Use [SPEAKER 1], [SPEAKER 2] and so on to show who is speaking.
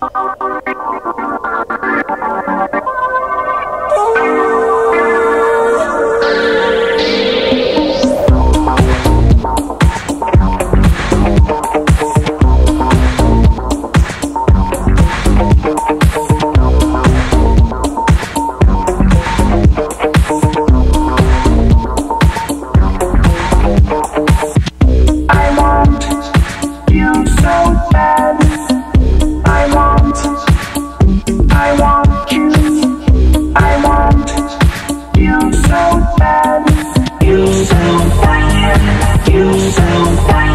[SPEAKER 1] Thank you. You sound fire, you sound fire.